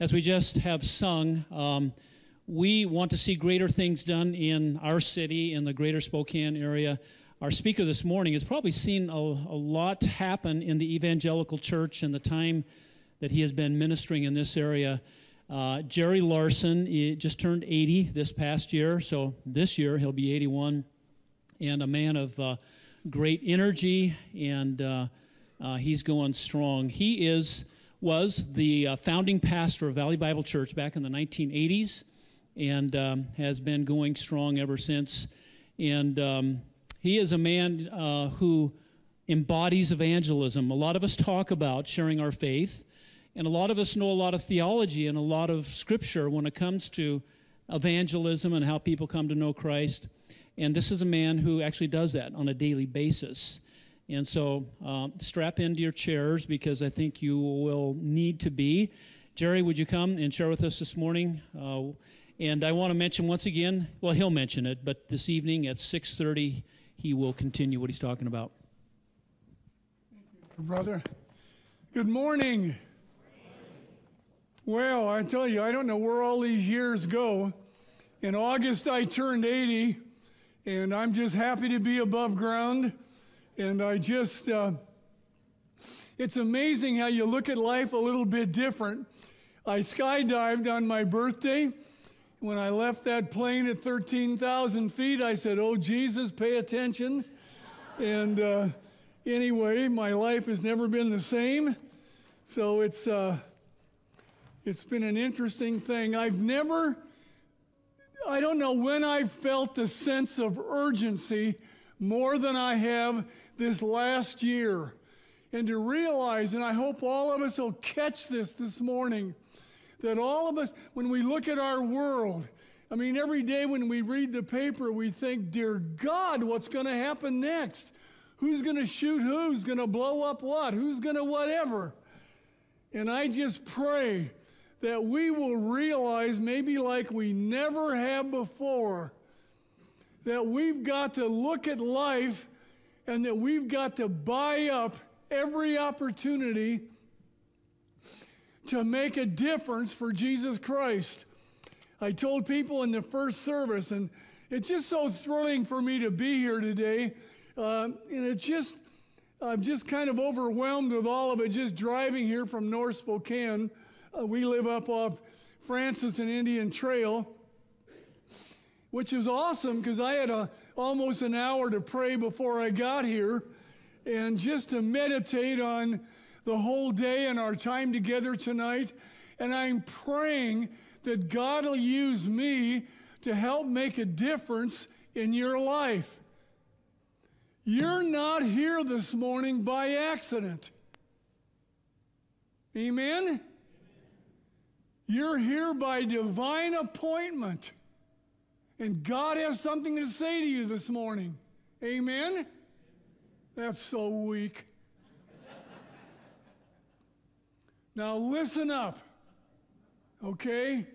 as we just have sung, um, we want to see greater things done in our city, in the greater Spokane area. Our speaker this morning has probably seen a, a lot happen in the evangelical church in the time that he has been ministering in this area. Uh, Jerry Larson just turned 80 this past year, so this year he'll be 81, and a man of uh, great energy, and uh, uh he's going strong. He is was the uh, founding pastor of Valley Bible Church back in the 1980s, and um, has been going strong ever since. And um, he is a man uh, who embodies evangelism. A lot of us talk about sharing our faith. And a lot of us know a lot of theology and a lot of scripture when it comes to evangelism and how people come to know Christ. And this is a man who actually does that on a daily basis. And so uh, strap into your chairs because I think you will need to be. Jerry, would you come and share with us this morning? Uh, and I want to mention once again, well, he'll mention it, but this evening at 6:30, he will continue what he's talking about. Brother, good morning. Well, I tell you, I don't know where all these years go. In August, I turned 80, and I'm just happy to be above ground. And I just, uh, it's amazing how you look at life a little bit different. I skydived on my birthday. When I left that plane at 13,000 feet, I said, Oh, Jesus, pay attention. And uh, anyway, my life has never been the same. So it's, uh, it's been an interesting thing. I've never, I don't know when I've felt the sense of urgency more than I have this last year. And to realize, and I hope all of us will catch this this morning, that all of us, when we look at our world, I mean, every day when we read the paper, we think, Dear God, what's going to happen next? Who's going to shoot? Who's going to blow up what? Who's going to whatever? And I just pray that we will realize, maybe like we never have before, that we've got to look at life and that we've got to buy up every opportunity to make a difference for Jesus Christ. I told people in the first service, and it's just so thrilling for me to be here today. Uh, and it's just, I'm just kind of overwhelmed with all of it, just driving here from North Spokane. Uh, we live up off Francis and Indian Trail, which is awesome because I had a, almost an hour to pray before I got here and just to meditate on the whole day and our time together tonight. And I'm praying that God will use me to help make a difference in your life. You're not here this morning by accident. Amen? You're here by divine appointment. And God has something to say to you this morning. Amen? That's so weak. now listen up, okay?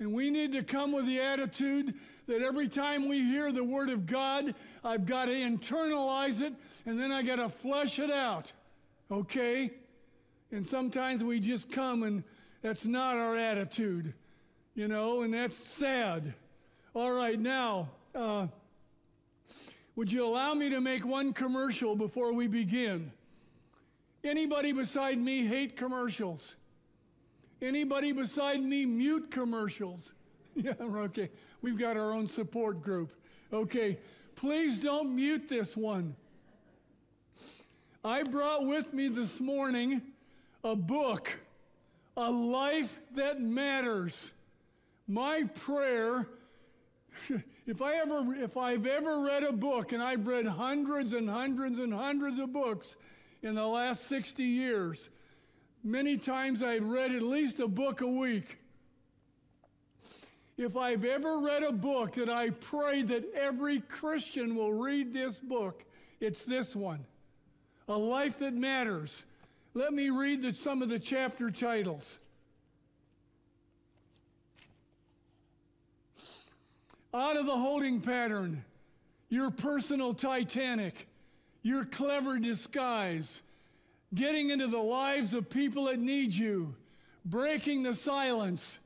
And we need to come with the attitude that every time we hear the Word of God, I've got to internalize it and then I got to flesh it out, okay? And sometimes we just come and that's not our attitude, you know, and that's sad. All right, now, uh, would you allow me to make one commercial before we begin? Anybody beside me hate commercials? Anybody beside me mute commercials? yeah, okay. We've got our own support group. Okay, please don't mute this one. I brought with me this morning a book a life that matters. My prayer, if I ever if I've ever read a book, and I've read hundreds and hundreds and hundreds of books in the last 60 years, many times I've read at least a book a week. If I've ever read a book that I pray that every Christian will read this book, it's this one. A Life That Matters let me read the, some of the chapter titles. Out of the holding pattern, your personal Titanic, your clever disguise, getting into the lives of people that need you, breaking the silence.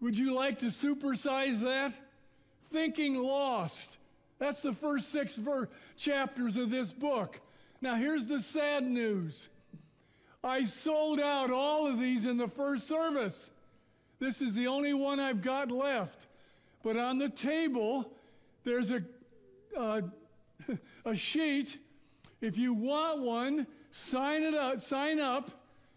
Would you like to supersize that? Thinking lost. That's the first six chapters of this book. Now, here's the sad news I sold out all of these in the first service. This is the only one I've got left. But on the table, there's a, a sheet. If you want one, sign it up, sign up.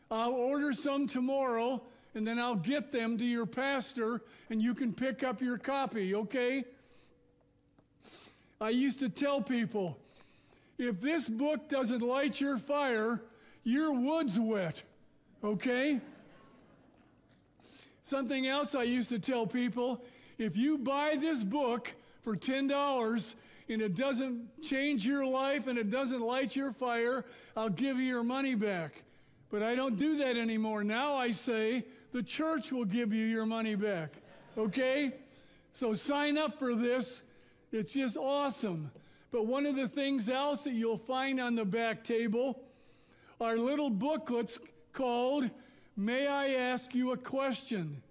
I'll order some tomorrow, and then I'll get them to your pastor, and you can pick up your copy, okay? I used to tell people if this book doesn't light your fire, your wood's wet, okay? Something else I used to tell people if you buy this book for $10 and it doesn't change your life and it doesn't light your fire, I'll give you your money back. But I don't do that anymore. Now I say the church will give you your money back. Okay? So sign up for this. It's just awesome. But one of the things else that you'll find on the back table are little booklets called May I Ask You a Question?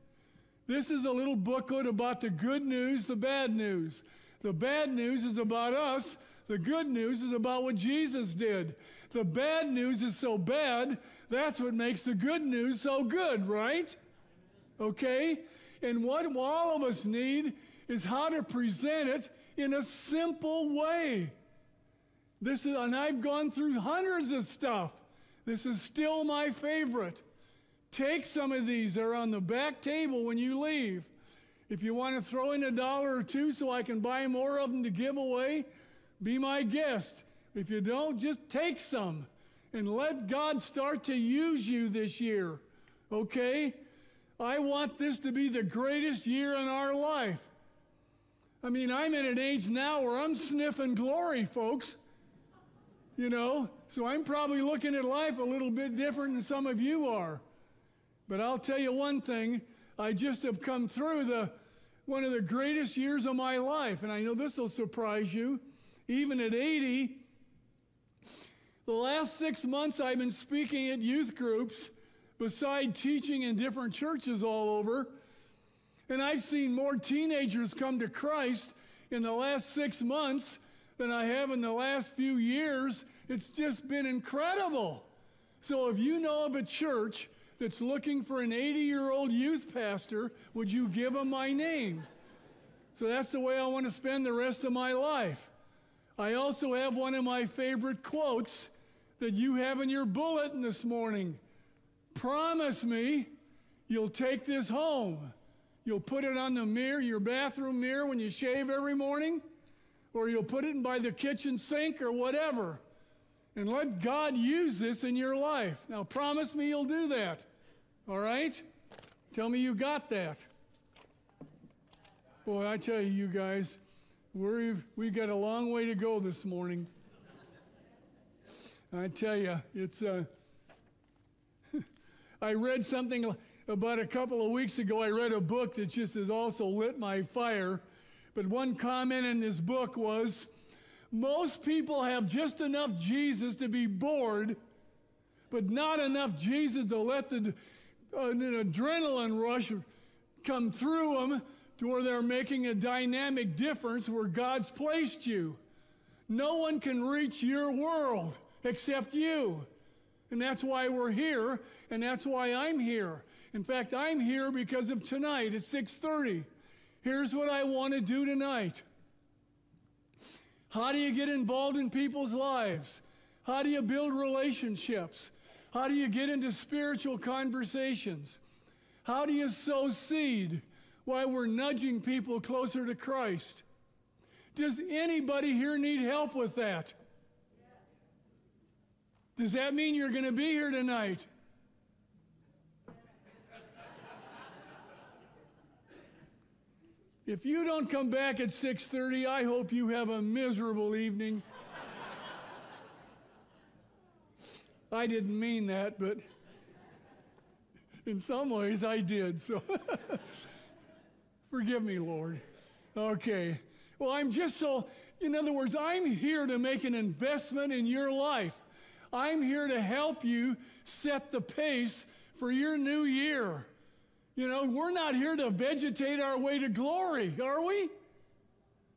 This is a little booklet about the good news, the bad news. The bad news is about us. The good news is about what Jesus did. The bad news is so bad, that's what makes the good news so good, right? Okay? And what all of us need is how to present it in a simple way. This is, and I've gone through hundreds of stuff. This is still my favorite. Take some of these, they're on the back table when you leave. If you want to throw in a dollar or two so I can buy more of them to give away, be my guest. If you don't, just take some and let God start to use you this year. Okay? I want this to be the greatest year in our life. I mean, I'm at an age now where I'm sniffing glory, folks. You know, so I'm probably looking at life a little bit different than some of you are. But I'll tell you one thing I just have come through the one of the greatest years of my life, and I know this will surprise you. Even at 80, the last six months I've been speaking at youth groups, beside teaching in different churches all over. And I've seen more teenagers come to Christ in the last six months than I have in the last few years. It's just been incredible. So if you know of a church that's looking for an 80 year old youth pastor, would you give them my name? So that's the way I want to spend the rest of my life. I also have one of my favorite quotes that you have in your bulletin this morning. Promise me you'll take this home. You'll put it on the mirror, your bathroom mirror when you shave every morning, or you'll put it by the kitchen sink or whatever. And let God use this in your life. Now, promise me you'll do that. All right? Tell me you got that. Boy, I tell you, you guys, we've, we've got a long way to go this morning. I tell you, it's. Uh, I read something about a couple of weeks ago. I read a book that just has also lit my fire. But one comment in this book was most people have just enough Jesus to be bored, but not enough Jesus to let the, uh, an adrenaline rush come through them to where they're making a dynamic difference where God's placed you. No one can reach your world except you. And that's why we're here, and that's why I'm here. In fact, I'm here because of tonight at 6:30. Here's what I want to do tonight. How do you get involved in people's lives? How do you build relationships? How do you get into spiritual conversations? How do you sow seed while we're nudging people closer to Christ? Does anybody here need help with that? Does that mean you're going to be here tonight? If you don't come back at 6:30, I hope you have a miserable evening. I didn't mean that, but in some ways I did. So forgive me, Lord. Okay. Well, I'm just so in other words, I'm here to make an investment in your life. I'm here to help you set the pace for your new year. You know, we're not here to vegetate our way to glory, are we?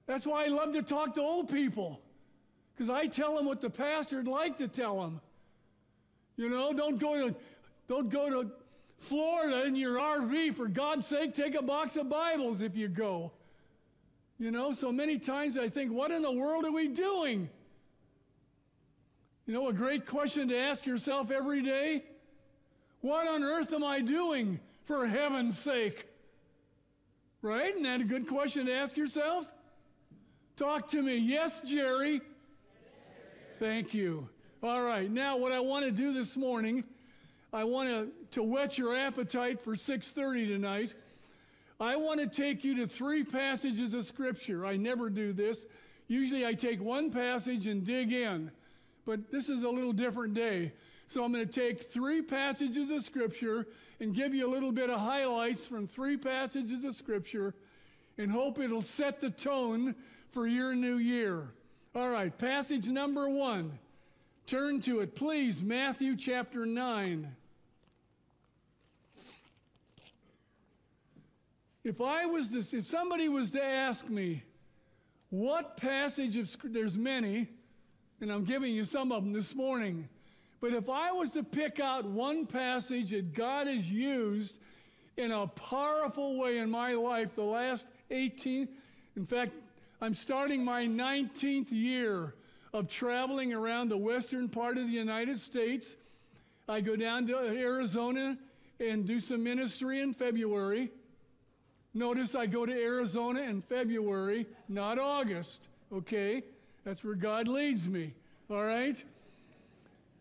That's why I love to talk to old people, because I tell them what the pastor'd like to tell them. You know, don't go to, don't go to Florida in your RV. For God's sake, take a box of Bibles if you go. You know, so many times I think, what in the world are we doing? You know, a great question to ask yourself every day? What on earth am I doing for heaven's sake? Right? Isn't that a good question to ask yourself? Talk to me. Yes, Jerry. Thank you. All right. Now, what I want to do this morning, I want to, to whet your appetite for 6:30 tonight. I want to take you to three passages of Scripture. I never do this. Usually, I take one passage and dig in, but this is a little different day. So I'm going to take three passages of Scripture and give you a little bit of highlights from three passages of Scripture and hope it'll set the tone for your new year. All right, passage number one. Turn to it, please. Matthew chapter 9. If I was to, if somebody was to ask me, what passage of there's many, and I'm giving you some of them this morning. But if I was to pick out one passage that God has used in a powerful way in my life the last 18, in fact, I'm starting my 19th year of traveling around the western part of the United States. I go down to Arizona and do some ministry in February. Notice I go to Arizona in February, not August, okay? That's where God leads me, all right?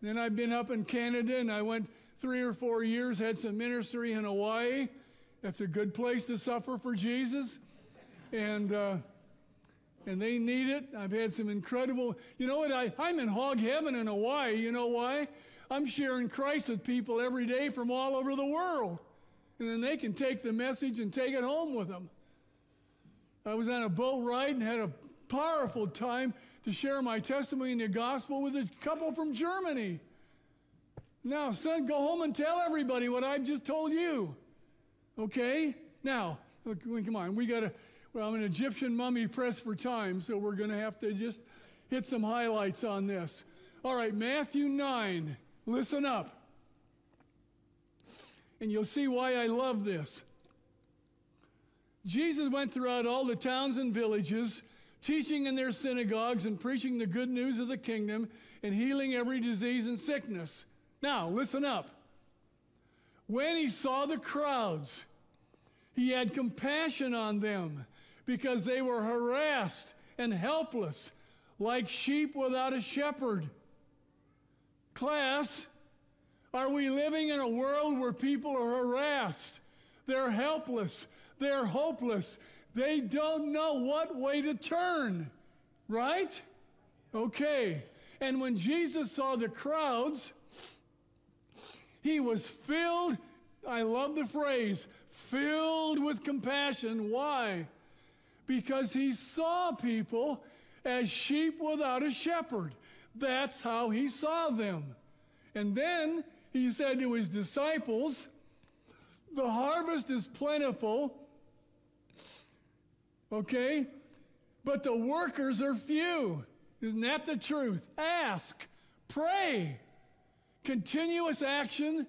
Then I've been up in Canada and I went three or four years, had some ministry in Hawaii. That's a good place to suffer for Jesus. And, uh, and they need it. I've had some incredible, you know what? I, I'm in hog heaven in Hawaii. You know why? I'm sharing Christ with people every day from all over the world. And then they can take the message and take it home with them. I was on a boat ride and had a powerful time to share my testimony in the gospel with a couple from Germany. Now, son, go home and tell everybody what I've just told you. Okay? Now, look, come on. We got to, well, I'm an Egyptian mummy pressed for time, so we're going to have to just hit some highlights on this. All right, Matthew 9. Listen up. And you'll see why I love this. Jesus went throughout all the towns and villages teaching in their synagogues and preaching the good news of the kingdom and healing every disease and sickness. Now, listen up. When he saw the crowds, he had compassion on them because they were harassed and helpless, like sheep without a shepherd. Class, are we living in a world where people are harassed? They're helpless, they're hopeless, they don't know what way to turn, right? Okay. And when Jesus saw the crowds, he was filled, I love the phrase, filled with compassion. Why? Because he saw people as sheep without a shepherd. That's how he saw them. And then he said to his disciples, The harvest is plentiful, Okay? But the workers are few. Isn't that the truth? Ask, pray. Continuous action,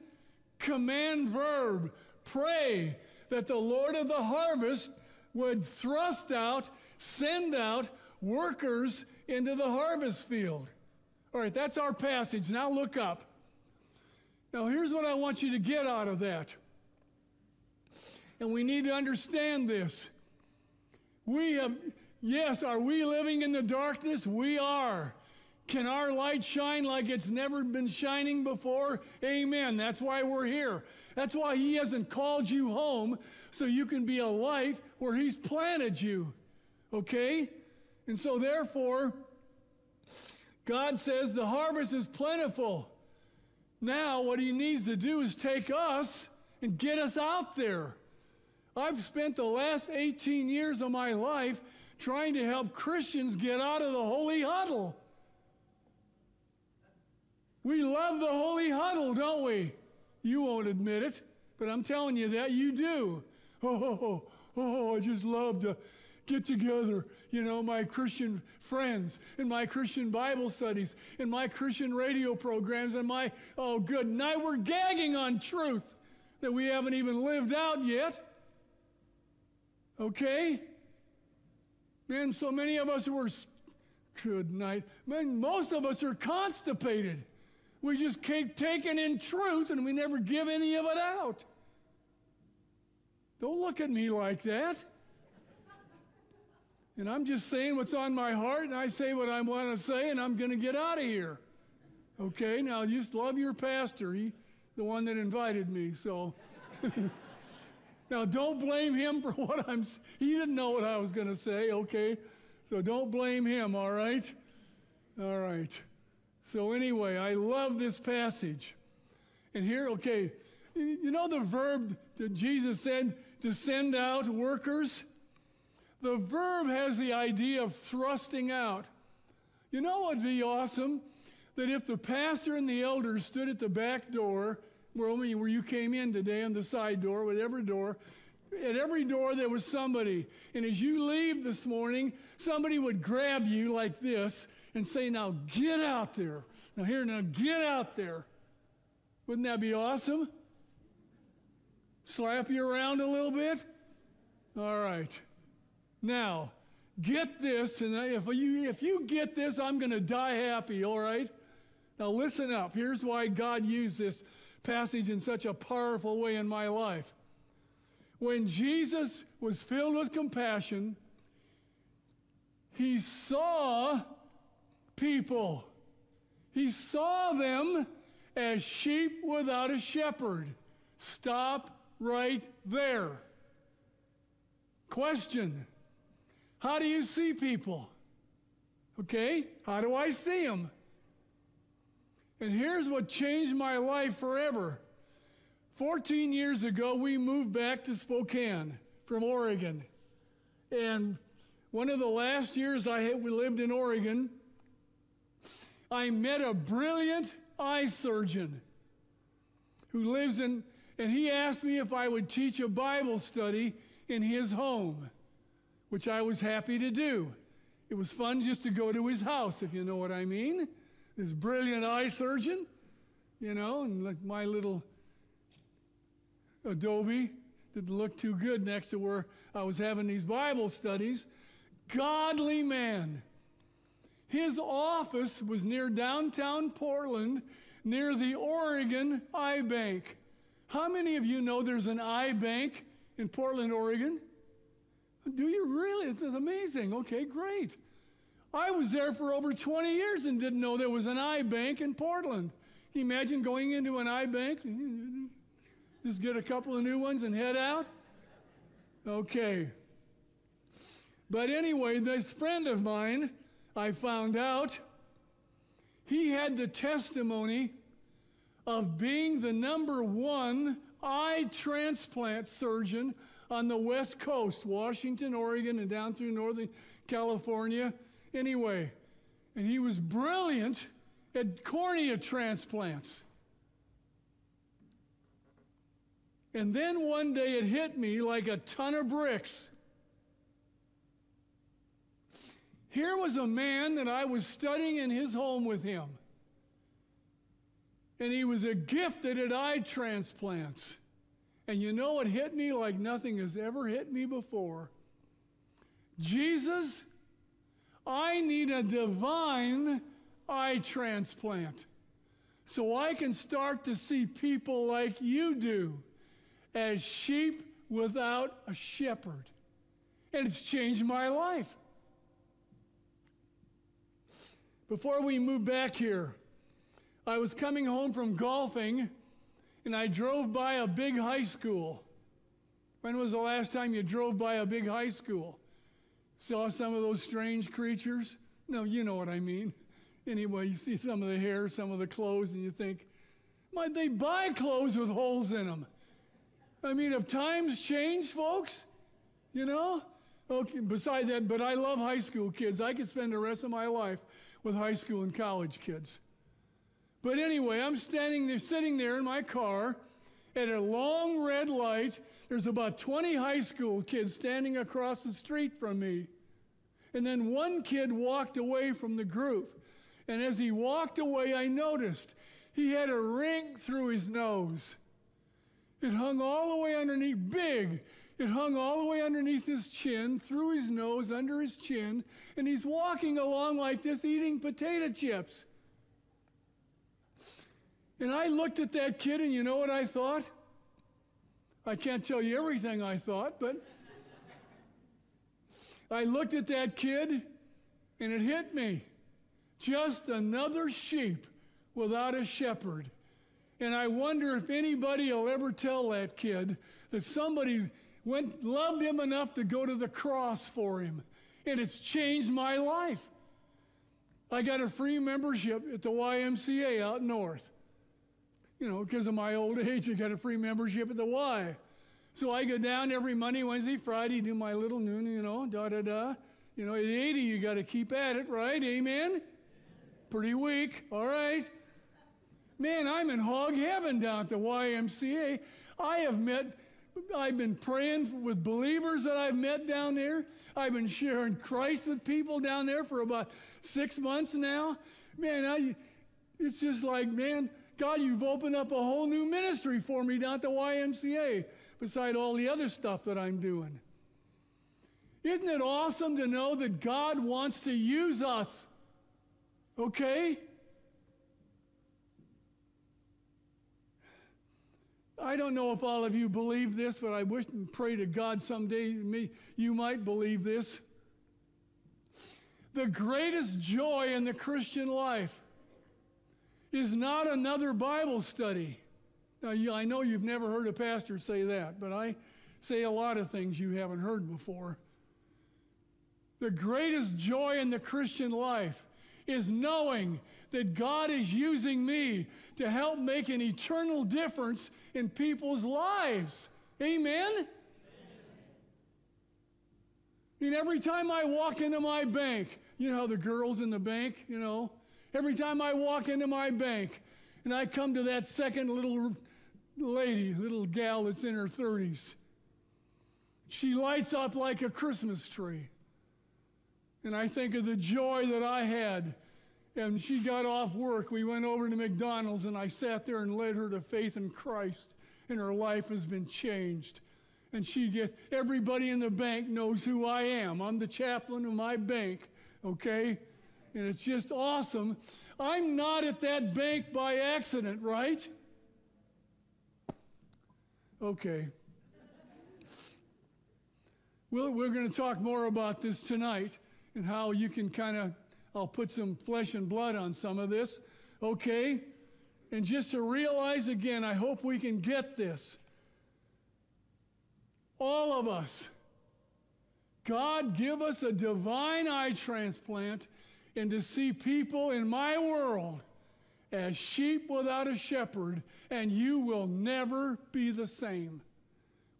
command verb. Pray that the Lord of the harvest would thrust out, send out workers into the harvest field. All right, that's our passage. Now look up. Now, here's what I want you to get out of that. And we need to understand this. We have, yes, are we living in the darkness? We are. Can our light shine like it's never been shining before? Amen. That's why we're here. That's why He hasn't called you home so you can be a light where He's planted you. Okay? And so, therefore, God says the harvest is plentiful. Now, what He needs to do is take us and get us out there. I've spent the last 18 years of my life trying to help Christians get out of the holy huddle. We love the holy huddle, don't we? You won't admit it, but I'm telling you that you do. Oh, oh, oh, I just love to get together, you know, my Christian friends and my Christian Bible studies and my Christian radio programs and my, oh, good night. We're gagging on truth that we haven't even lived out yet. Okay? Man, so many of us were, good night. Man, most of us are constipated. We just keep taking in truth and we never give any of it out. Don't look at me like that. And I'm just saying what's on my heart, and I say what I want to say, and I'm going to get out of here. Okay, now just love your pastor, he, the one that invited me. So now don't blame him for what I'm. He didn't know what I was going to say. Okay, so don't blame him. All right, all right. So anyway, I love this passage, and here, okay, you know the verb that Jesus said to send out workers. The verb has the idea of thrusting out. You know what would be awesome? That if the pastor and the elders stood at the back door, where, where you came in today, on the side door, whatever door, at every door there was somebody. And as you leave this morning, somebody would grab you like this and say, Now get out there. Now, here, now get out there. Wouldn't that be awesome? Slap you around a little bit? All right. Now, get this, and if you, if you get this, I'm going to die happy, all right? Now, listen up. Here's why God used this passage in such a powerful way in my life. When Jesus was filled with compassion, he saw people. He saw them as sheep without a shepherd. Stop right there. Question how do you see people? Okay, how do I see them? And here's what changed my life forever. 14 years ago, we moved back to Spokane from Oregon. And one of the last years I had, we lived in Oregon, I met a brilliant eye surgeon who lives in, and he asked me if I would teach a Bible study in his home which I was happy to do. It was fun just to go to his house, if you know what I mean. This brilliant eye surgeon, you know, and like my little Adobe didn't look too good next to where I was having these Bible studies. Godly man. His office was near downtown Portland, near the Oregon Eye Bank. How many of you know there's an eye bank in Portland, Oregon? Do you really? It's amazing. Okay, great. I was there for over 20 years and didn't know there was an eye bank in Portland. Can you imagine going into an eye bank? Just get a couple of new ones and head out? Okay. But anyway, this friend of mine, I found out, he had the testimony of being the number one eye transplant surgeon on the West Coast, Washington, Oregon, and down through Northern California. Anyway, and he was brilliant at cornea transplants. And then one day it hit me like a ton of bricks. Here was a man that I was studying in his home with him. And he was a gifted at eye transplants. And you know what hit me like nothing has ever hit me before? Jesus, I need a divine eye transplant so I can start to see people like you do as sheep without a shepherd. And it's changed my life. Before we moved back here, I was coming home from golfing and I drove by a big high school. When was the last time you drove by a big high school? Saw some of those strange creatures? No, you know what I mean. Anyway, you see some of the hair, some of the clothes, and you think, might they buy clothes with holes in them? I mean, have times changed, folks? You know? Okay, beside that, but I love high school kids. I could spend the rest of my life with high school and college kids. But anyway, I'm standing there, sitting there in my car, at a long red light. There's about 20 high school kids standing across the street from me. And then one kid walked away from the group. And as he walked away, I noticed he had a ring through his nose. It hung all the way underneath, big. It hung all the way underneath his chin, through his nose, under his chin, and he's walking along like this, eating potato chips. And I looked at that kid, and you know what I thought? I can't tell you everything I thought, but I looked at that kid, and it hit me. Just another sheep without a shepherd. And I wonder if anybody will ever tell that kid that somebody went, loved him enough to go to the cross for him. And it's changed my life. I got a free membership at the YMCA out north. You know, because of my old age, I got a free membership at the Y. So I go down every Monday, Wednesday, Friday, do my little noon, you know, da da da. You know, at 80, you got to keep at it, right? Amen? Pretty weak. All right. Man, I'm in hog heaven down at the YMCA. I have met, I've been praying with believers that I've met down there. I've been sharing Christ with people down there for about six months now. Man, I, it's just like, man, God, you've opened up a whole new ministry for me down at the YMCA, beside all the other stuff that I'm doing. Isn't it awesome to know that God wants to use us? Okay? I don't know if all of you believe this, but I wish and pray to God someday me, you might believe this. The greatest joy in the Christian life is not another Bible study. Now, I know you've never heard a pastor say that, but I say a lot of things you haven't heard before. The greatest joy in the Christian life is knowing that God is using me to help make an eternal difference in people's lives. Amen? Amen? I mean, every time I walk into my bank, you know how the girls in the bank, you know, every time I walk into my bank and I come to that second little lady, little gal that's in her 30s, she lights up like a Christmas tree. And I think of the joy that I had. And she got off work. We went over to McDonald's, and I sat there and led her to faith in Christ. And her life has been changed. And she gets, everybody in the bank knows who I am. I'm the chaplain of my bank, okay? And it's just awesome. I'm not at that bank by accident, right? Okay. Well, we're going to talk more about this tonight and how you can kind of, I'll put some flesh and blood on some of this, okay? And just to realize again, I hope we can get this. All of us, God give us a divine eye transplant and to see people in my world as sheep without a shepherd, and you will never be the same.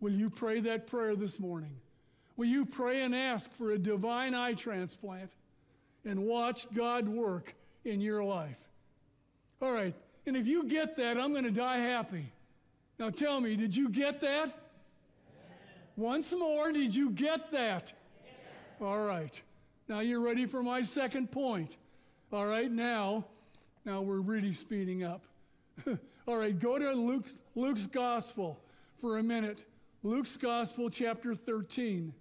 Will you pray that prayer this morning? Will you pray and ask for a divine eye transplant and watch God work in your life? All right. And if you get that, I'm going to die happy. Now tell me, did you get that? Yes. Once more, did you get that? Yes. All right. Now you're ready for my second point. All right, now, now we're really speeding up. All right, go to Luke's, Luke's Gospel for a minute. Luke's Gospel, chapter 13.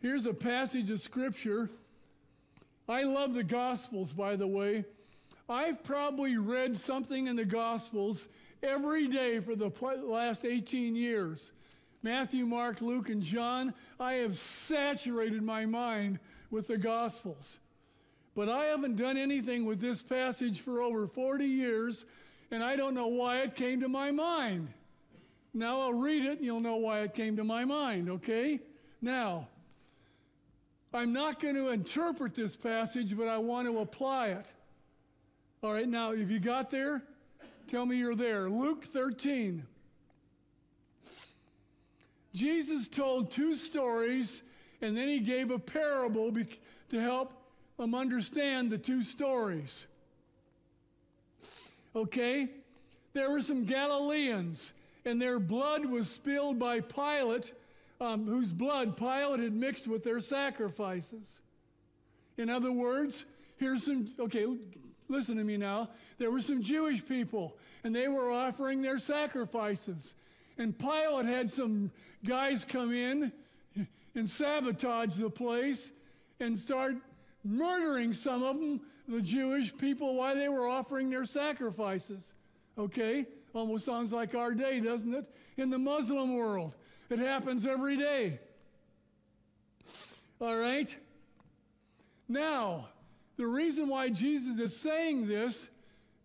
Here's a passage of scripture. I love the Gospels, by the way. I've probably read something in the Gospels every day for the last 18 years. Matthew, Mark, Luke, and John, I have saturated my mind with the Gospels. But I haven't done anything with this passage for over 40 years, and I don't know why it came to my mind. Now I'll read it, and you'll know why it came to my mind, okay? Now, I'm not going to interpret this passage, but I want to apply it. All right, now, if you got there, tell me you're there. Luke 13. Jesus told two stories, and then he gave a parable to help them understand the two stories. Okay? There were some Galileans, and their blood was spilled by Pilate, um, whose blood Pilate had mixed with their sacrifices. In other words, here's some, okay, listen to me now. There were some Jewish people, and they were offering their sacrifices. And Pilate had some guys come in and sabotage the place and start murdering some of them, the Jewish people, while they were offering their sacrifices. Okay? Almost sounds like our day, doesn't it? In the Muslim world, it happens every day. All right? Now, the reason why Jesus is saying this,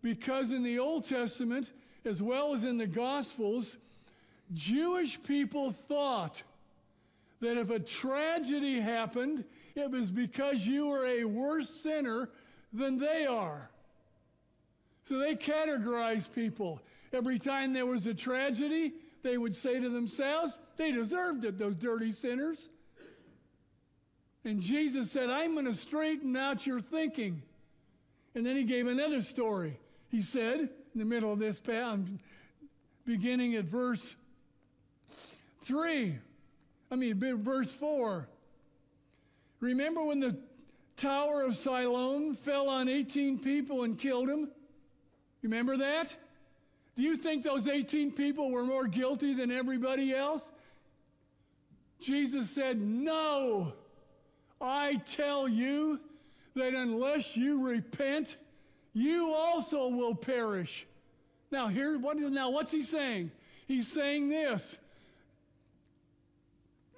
because in the Old Testament, as well as in the Gospels, Jewish people thought that if a tragedy happened, it was because you were a worse sinner than they are. So they categorized people. Every time there was a tragedy, they would say to themselves, they deserved it, those dirty sinners. And Jesus said, I'm going to straighten out your thinking. And then he gave another story. He said, in the middle of this, um, beginning at verse 3, I mean, verse 4. Remember when the Tower of Siloam fell on 18 people and killed them? Remember that? Do you think those 18 people were more guilty than everybody else? Jesus said, No. I tell you that unless you repent, you also will perish. Now, here, what, now what's he saying? He's saying this.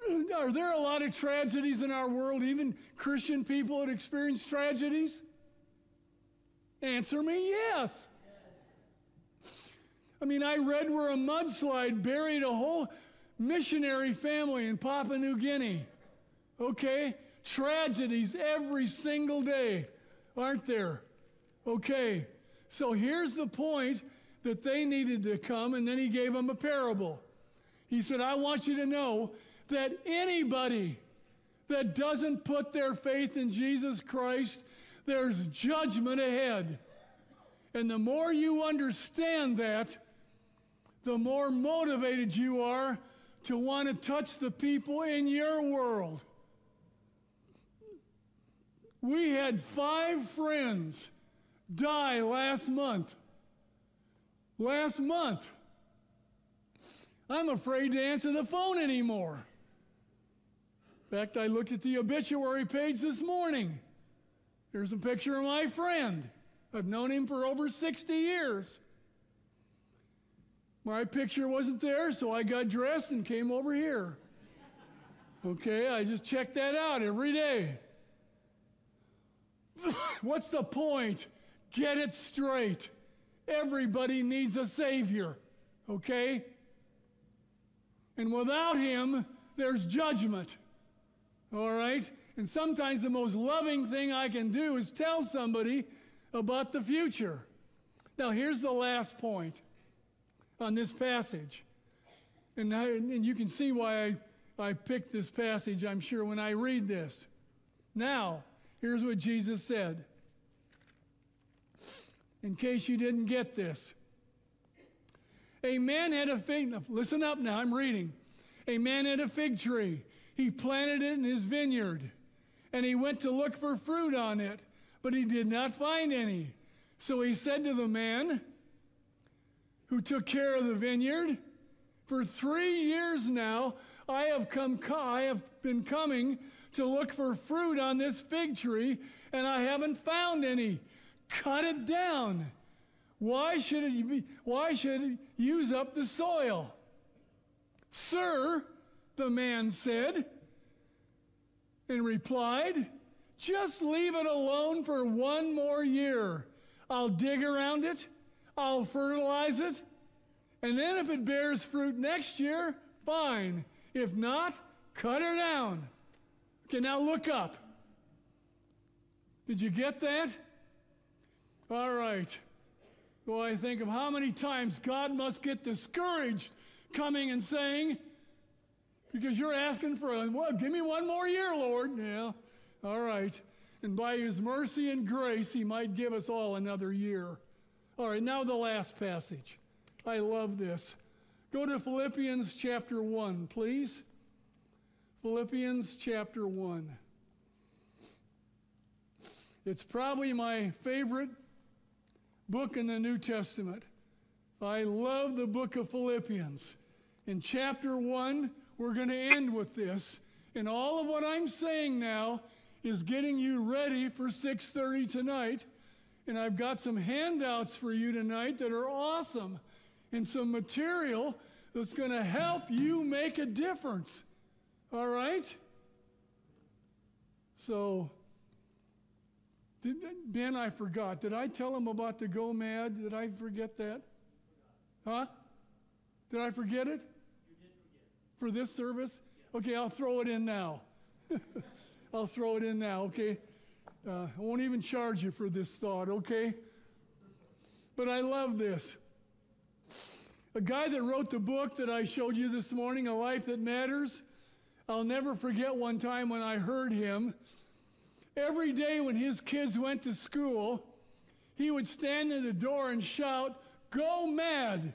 Are there a lot of tragedies in our world, even Christian people that experience tragedies? Answer me yes. I mean, I read where a mudslide buried a whole missionary family in Papua New Guinea. Okay? tragedies every single day, aren't there? Okay, so here's the point that they needed to come, and then he gave them a parable. He said, I want you to know that anybody that doesn't put their faith in Jesus Christ, there's judgment ahead. And the more you understand that, the more motivated you are to want to touch the people in your world. We had five friends die last month. Last month. I'm afraid to answer the phone anymore. Fact, I looked at the obituary page this morning. Here's a picture of my friend. I've known him for over 60 years. My picture wasn't there, so I got dressed and came over here. Okay, I just check that out every day. What's the point? Get it straight. Everybody needs a Savior, okay? And without Him, there's judgment, all right? And sometimes the most loving thing I can do is tell somebody about the future. Now, here's the last point on this passage. And, I, and you can see why I, I picked this passage, I'm sure, when I read this. Now, Here's what Jesus said. In case you didn't get this. A man had a fig, listen up now, I'm reading. A man had a fig tree. He planted it in his vineyard, and he went to look for fruit on it, but he did not find any. So he said to the man who took care of the vineyard, For three years now I have come I have been coming to look for fruit on this fig tree, and I haven't found any. Cut it down. Why should it be, why should it use up the soil? Sir, the man said, and replied, just leave it alone for one more year. I'll dig around it, I'll fertilize it, and then if it bears fruit next year, fine. If not, cut her down. Okay, now look up. Did you get that? All right. Well, I think of how many times God must get discouraged coming and saying, because you're asking for, a, well, give me one more year, Lord. Yeah, all right. And by his mercy and grace, he might give us all another year. All right, now the last passage. I love this. Go to Philippians chapter 1, please. Philippians chapter 1. It's probably my favorite book in the New Testament. I love the book of Philippians. In chapter 1, we're going to end with this. And all of what I'm saying now is getting you ready for 6:30 tonight. And I've got some handouts for you tonight that are awesome and some material that's going to help you make a difference. All right? So did, Ben, I forgot. Did I tell him about the Go Mad? Did I forget that? Huh? Did I forget it? For this service? Okay, I'll throw it in now. I'll throw it in now, okay? Uh, I won't even charge you for this thought, okay? But I love this. A guy that wrote the book that I showed you this morning, A Life That Matters, I'll never forget one time when I heard him Every day when his kids went to school, he would stand in the door and shout, Go mad!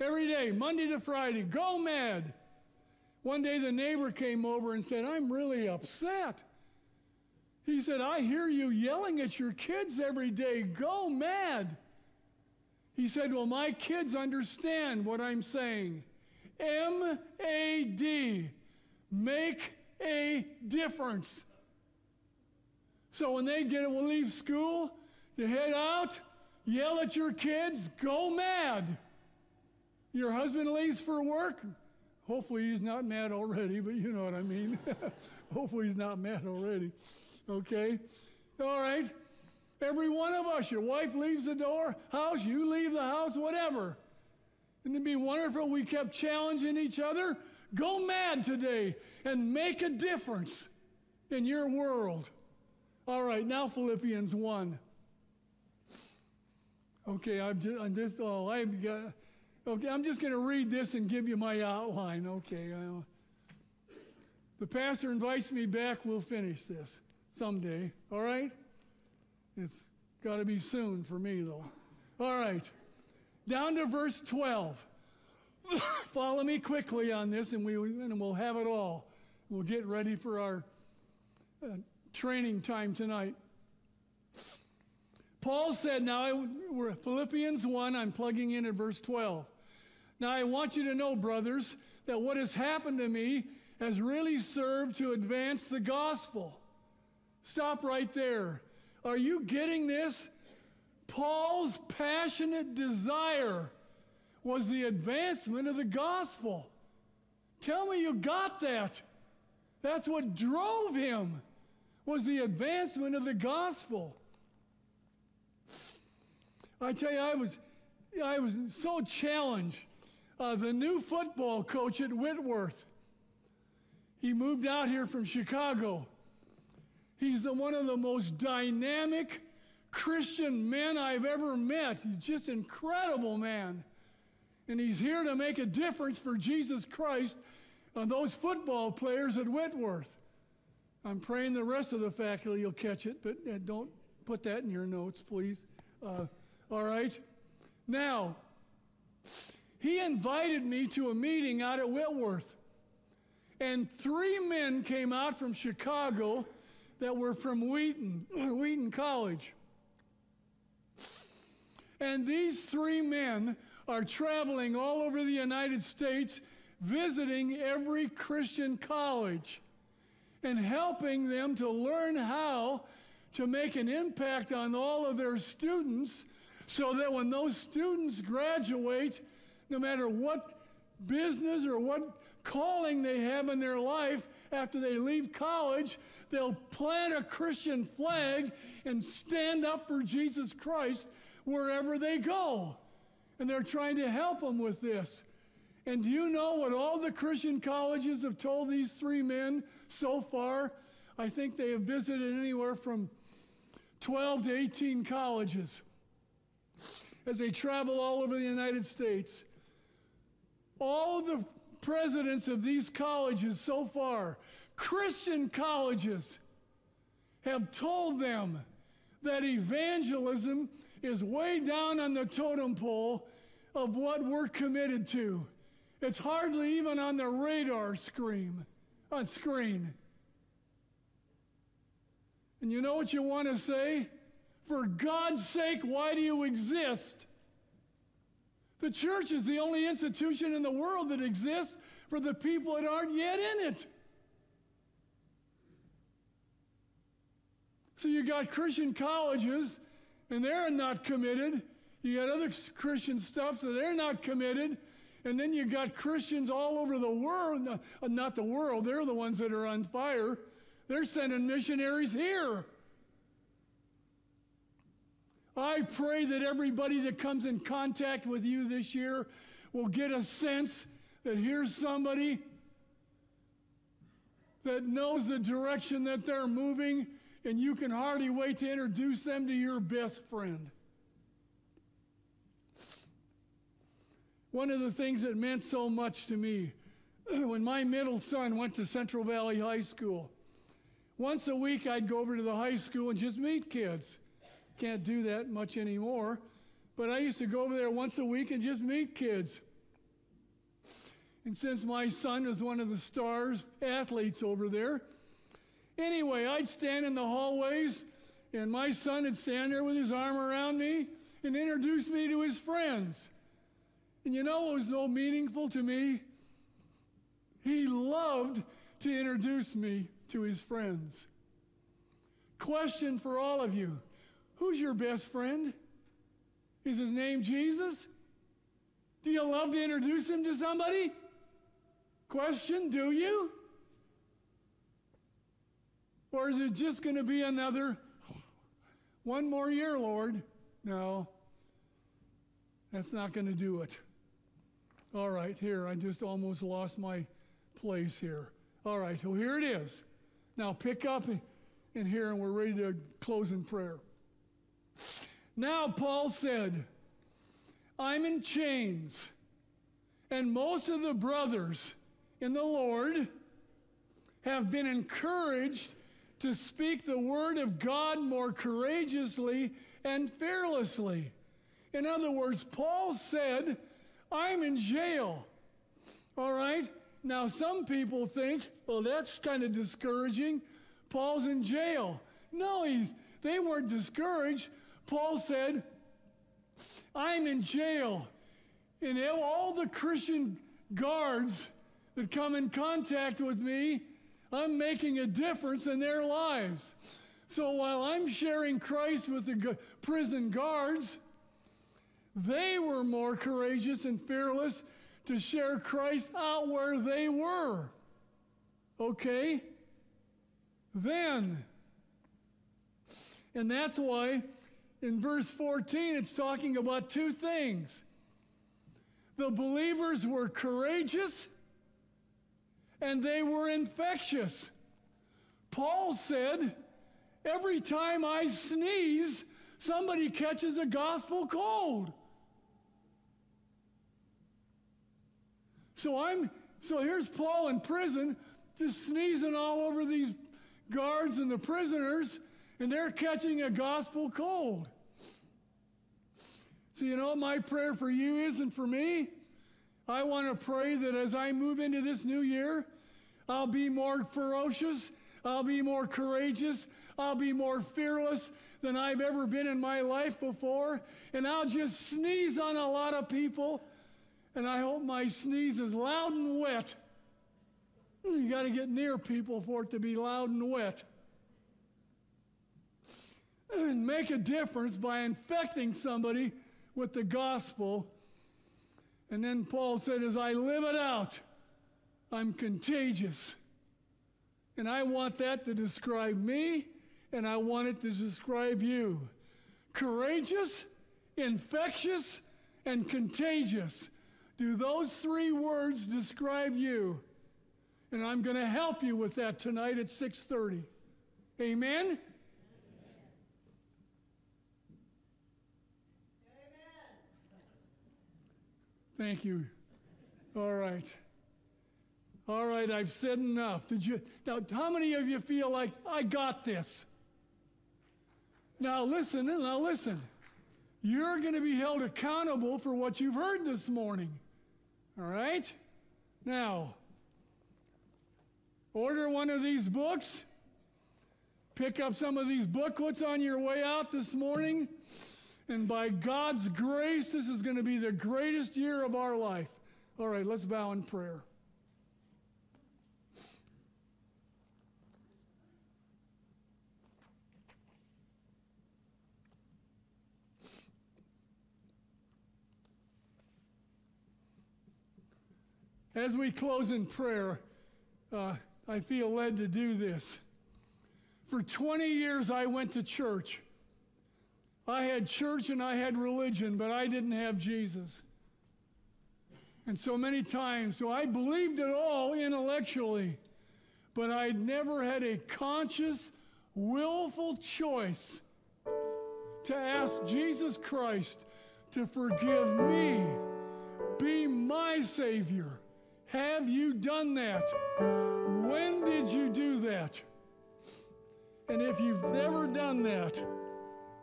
Every day, Monday to Friday, go mad! One day the neighbor came over and said, I'm really upset. He said, I hear you yelling at your kids every day. Go mad. He said, Well, my kids understand what I'm saying. M A D, make a difference. So when they get will leave school, to head out, yell at your kids, go mad. Your husband leaves for work. Hopefully he's not mad already, but you know what I mean. Hopefully he's not mad already. Okay? All right. Every one of us, your wife leaves the door, house, you leave the house, whatever. And it'd be wonderful we kept challenging each other. Go mad today and make a difference in your world. All right, now Philippians 1. Okay, I'm just, I'm just oh, I've got, okay, I'm just going to read this and give you my outline. Okay. Uh, the pastor invites me back. We'll finish this someday. All right? It's got to be soon for me, though. All right. Down to verse 12. Follow me quickly on this, and, we, and we'll have it all. We'll get ready for our. Uh, training time tonight. Paul said, now we're Philippians 1, I'm plugging in at verse 12. Now I want you to know, brothers, that what has happened to me has really served to advance the gospel. Stop right there. Are you getting this? Paul's passionate desire was the advancement of the gospel. Tell me you got that. That's what drove him was the advancement of the gospel. I tell you, I was, I was so challenged. Uh, the new football coach at Whitworth, he moved out here from Chicago. He's the, one of the most dynamic Christian men I've ever met. He's just incredible man. And he's here to make a difference for Jesus Christ on those football players at Whitworth. I'm praying the rest of the faculty will catch it, but uh, don't put that in your notes, please. Uh, all right? Now, he invited me to a meeting out at Whitworth. And three men came out from Chicago that were from Wheaton, Wheaton College. And these three men are traveling all over the United States visiting every Christian college and helping them to learn how to make an impact on all of their students so that when those students graduate, no matter what business or what calling they have in their life after they leave college, they'll plant a Christian flag and stand up for Jesus Christ wherever they go. And they're trying to help them with this. And do you know what all the Christian colleges have told these three men so far? I think they have visited anywhere from 12 to 18 colleges as they travel all over the United States. All the presidents of these colleges so far, Christian colleges, have told them that evangelism is way down on the totem pole of what we're committed to. It's hardly even on the radar screen. On screen. And you know what you want to say? For God's sake, why do you exist? The church is the only institution in the world that exists for the people that aren't yet in it. So you got Christian colleges, and they're not committed. You got other Christian stuff, so they're not committed. And then you got Christians all over the world, uh, not the world, they're the ones that are on fire. They're sending missionaries here. I pray that everybody that comes in contact with you this year will get a sense that here's somebody that knows the direction that they're moving, and you can hardly wait to introduce them to your best friend. One of the things that meant so much to me when my middle son went to Central Valley High School, once a week I'd go over to the high school and just meet kids. Can't do that much anymore. But I used to go over there once a week and just meet kids. And since my son was one of the stars athletes over there, anyway, I'd stand in the hallways and my son would stand there with his arm around me and introduce me to his friends. And you know what was no meaningful to me? He loved to introduce me to his friends. Question for all of you Who's your best friend? Is his name Jesus? Do you love to introduce him to somebody? Question Do you? Or is it just going to be another one more year, Lord? No, that's not going to do it. All right, here, I just almost lost my place here. All right, well, here it is. Now pick up in here, and we're ready to close in prayer. Now, Paul said, I'm in chains, and most of the brothers in the Lord have been encouraged to speak the word of God more courageously and fearlessly. In other words, Paul said, I'm in jail. All right? Now, some people think, well, that's kind of discouraging. Paul's in jail. No, he's, they weren't discouraged. Paul said, I'm in jail. And all the Christian guards that come in contact with me, I'm making a difference in their lives. So while I'm sharing Christ with the prison guards, they were more courageous and fearless to share Christ out where they were. Okay? Then. And that's why in verse 14, it's talking about two things. The believers were courageous and they were infectious. Paul said, Every time I sneeze, somebody catches a gospel cold. So I'm so here's Paul in prison, just sneezing all over these guards and the prisoners, and they're catching a gospel cold. So, you know my prayer for you is and for me? I want to pray that as I move into this new year, I'll be more ferocious, I'll be more courageous, I'll be more fearless than I've ever been in my life before, and I'll just sneeze on a lot of people, and I hope my sneeze is loud and wet. You got to get near people for it to be loud and wet and make a difference by infecting somebody with the gospel. And then Paul said, As I live it out, I'm contagious. And I want that to describe me, and I want it to describe you. Courageous, infectious, and contagious. Do those three words describe you? And I'm going to help you with that tonight at 6:30. Amen. Thank you. All right. All right, I've said enough. Did you now how many of you feel like I got this? Now listen, now listen. you're going to be held accountable for what you've heard this morning. All right? Now, order one of these books. Pick up some of these booklets on your way out this morning. And by God's grace, this is going to be the greatest year of our life. All right, let's bow in prayer. As we close in prayer, uh, I feel led to do this. For 20 years, I went to church. I had church and I had religion, but I didn't have Jesus. And so many times, so I believed it all intellectually, but I'd never had a conscious, willful choice to ask Jesus Christ to forgive me, be my Savior. Have you done that? When did you do that? And if you've never done that,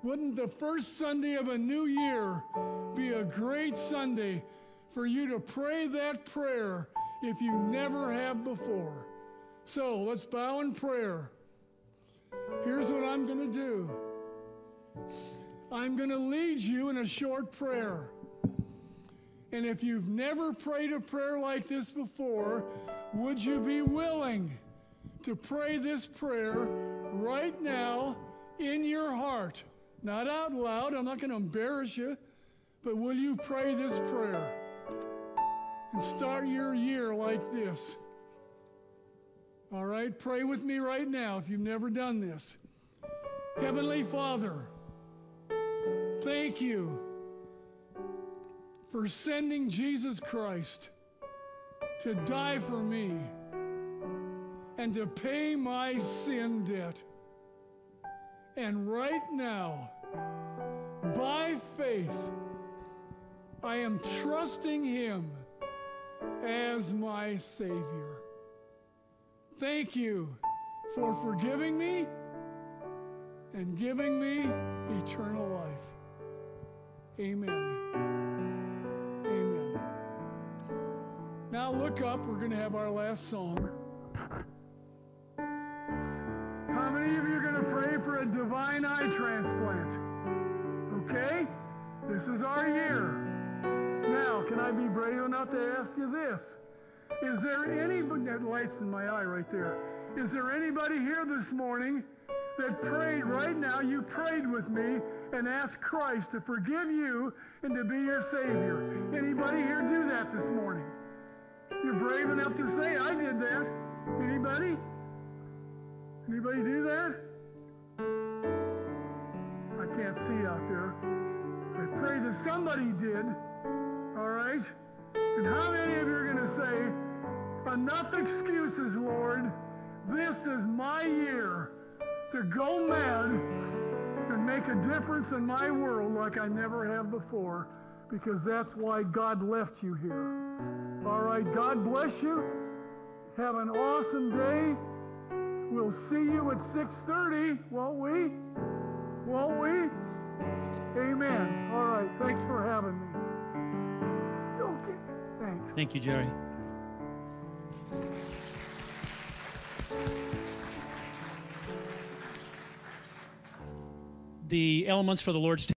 wouldn't the first Sunday of a new year be a great Sunday for you to pray that prayer if you never have before? So let's bow in prayer. Here's what I'm going to do I'm going to lead you in a short prayer. And if you've never prayed a prayer like this before, would you be willing to pray this prayer right now in your heart? Not out loud, I'm not going to embarrass you, but will you pray this prayer and start your year like this? All right, pray with me right now if you've never done this. Heavenly Father, thank you for sending Jesus Christ to die for me and to pay my sin debt. And right now, by faith, I am trusting Him as my Savior. Thank you for forgiving me and giving me eternal life. Amen. Amen. Now look up. We're going to have our last song. I be brave enough to ask you this? Is there anybody, that light's in my eye right there. Is there anybody here this morning that prayed right now, you prayed with me and asked Christ to forgive you and to be your Savior? Anybody here do that this morning? You're brave enough to say, I did that. Anybody? Anybody do that? I can't see out there. I pray that somebody did. All right? And how many of you are going to say, enough excuses, Lord. This is my year to go mad and make a difference in my world like I never have before because that's why God left you here. All right, God bless you. Have an awesome day. We'll see you at 6:30, won't we? Won't we? Amen. All right, thanks for having me. Thanks. Thank you, Jerry. The elements for the Lord's table